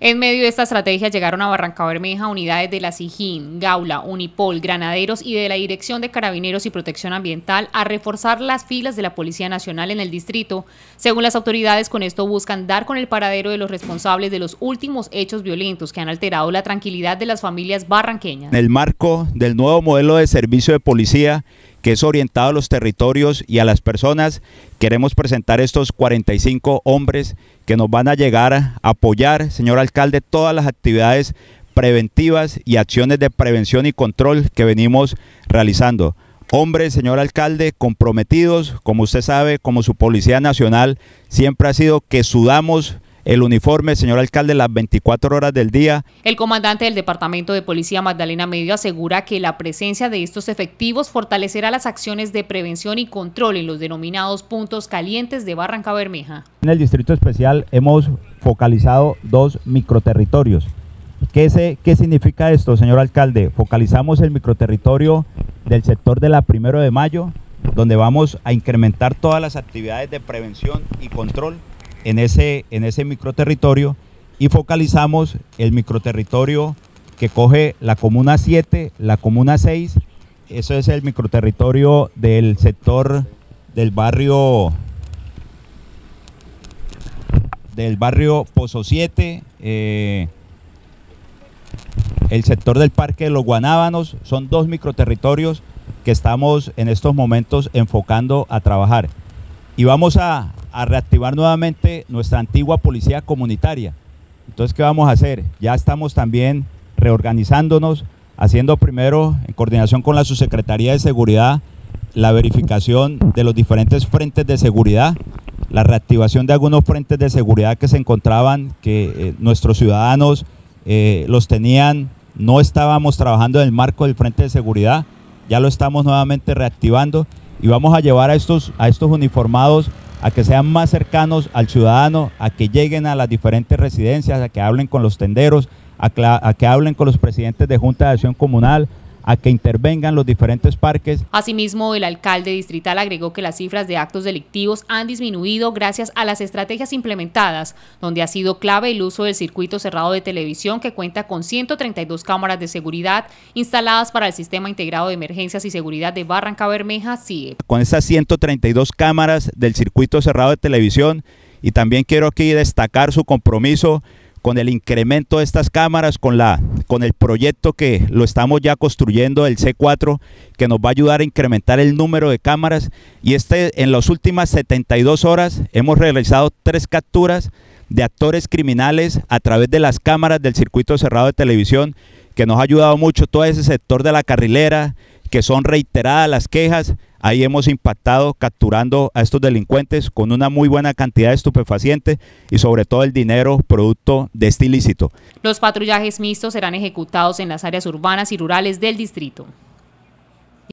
En medio de esta estrategia llegaron a Barranca Bermeja unidades de la SIGIN, Gaula, Unipol, Granaderos y de la Dirección de Carabineros y Protección Ambiental a reforzar las filas de la Policía Nacional en el distrito. Según las autoridades, con esto buscan dar con el paradero de los responsables de los últimos hechos violentos que han alterado la tranquilidad de las familias barranqueñas. En el marco del nuevo modelo de servicio de policía que es orientado a los territorios y a las personas, queremos presentar estos 45 hombres que nos van a llegar a apoyar, señor alcalde, todas las actividades preventivas y acciones de prevención y control que venimos realizando. Hombres, señor alcalde, comprometidos, como usted sabe, como su Policía Nacional, siempre ha sido que sudamos el uniforme, señor alcalde, las 24 horas del día. El comandante del Departamento de Policía Magdalena Medio asegura que la presencia de estos efectivos fortalecerá las acciones de prevención y control en los denominados puntos calientes de Barranca Bermeja. En el Distrito Especial hemos focalizado dos microterritorios. ¿Qué, ¿Qué significa esto, señor alcalde? Focalizamos el microterritorio del sector de la Primero de Mayo, donde vamos a incrementar todas las actividades de prevención y control en ese, en ese microterritorio y focalizamos el microterritorio que coge la comuna 7, la comuna 6, eso es el microterritorio del sector del barrio del barrio Pozo 7, eh, el sector del Parque de los Guanábanos, son dos microterritorios que estamos en estos momentos enfocando a trabajar. Y vamos a, a reactivar nuevamente nuestra antigua policía comunitaria. Entonces, ¿qué vamos a hacer? Ya estamos también reorganizándonos, haciendo primero, en coordinación con la Subsecretaría de Seguridad, la verificación de los diferentes frentes de seguridad, la reactivación de algunos frentes de seguridad que se encontraban, que eh, nuestros ciudadanos eh, los tenían, no estábamos trabajando en el marco del frente de seguridad, ya lo estamos nuevamente reactivando y vamos a llevar a estos, a estos uniformados a que sean más cercanos al ciudadano, a que lleguen a las diferentes residencias, a que hablen con los tenderos, a, que hablen con los presidentes de Junta de Acción Comunal, a que intervengan los diferentes parques. Asimismo, el alcalde distrital agregó que las cifras de actos delictivos han disminuido gracias a las estrategias implementadas, donde ha sido clave el uso del circuito cerrado de televisión que cuenta con 132 cámaras de seguridad instaladas para el Sistema Integrado de Emergencias y Seguridad de Barranca Bermeja, CIE. Con esas 132 cámaras del circuito cerrado de televisión, y también quiero aquí destacar su compromiso con el incremento de estas cámaras, con, la, con el proyecto que lo estamos ya construyendo, el C4, que nos va a ayudar a incrementar el número de cámaras. Y este, en las últimas 72 horas hemos realizado tres capturas de actores criminales a través de las cámaras del circuito cerrado de televisión, que nos ha ayudado mucho todo ese sector de la carrilera, que son reiteradas las quejas Ahí hemos impactado capturando a estos delincuentes con una muy buena cantidad de estupefacientes y sobre todo el dinero producto de este ilícito. Los patrullajes mixtos serán ejecutados en las áreas urbanas y rurales del distrito.